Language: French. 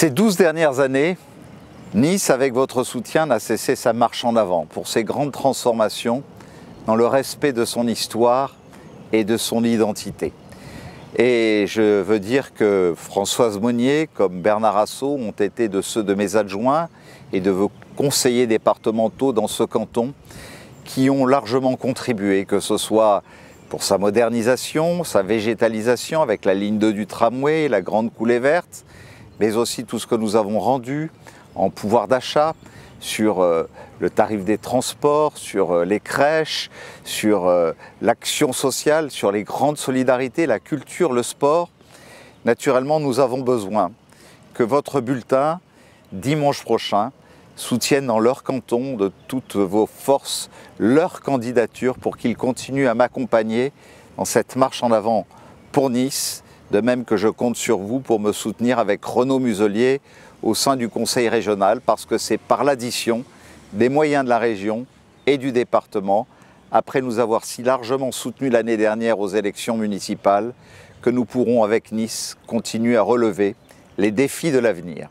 Ces douze dernières années, Nice, avec votre soutien, n'a cessé sa marche en avant pour ses grandes transformations dans le respect de son histoire et de son identité. Et je veux dire que Françoise Monnier, comme Bernard Assot, ont été de ceux de mes adjoints et de vos conseillers départementaux dans ce canton qui ont largement contribué, que ce soit pour sa modernisation, sa végétalisation avec la ligne 2 du tramway, la grande coulée verte, mais aussi tout ce que nous avons rendu en pouvoir d'achat sur euh, le tarif des transports, sur euh, les crèches, sur euh, l'action sociale, sur les grandes solidarités, la culture, le sport. Naturellement, nous avons besoin que votre bulletin, dimanche prochain, soutienne dans leur canton de toutes vos forces leur candidature pour qu'ils continuent à m'accompagner dans cette marche en avant pour Nice de même que je compte sur vous pour me soutenir avec Renaud Muselier au sein du Conseil régional, parce que c'est par l'addition des moyens de la région et du département, après nous avoir si largement soutenus l'année dernière aux élections municipales, que nous pourrons avec Nice continuer à relever les défis de l'avenir.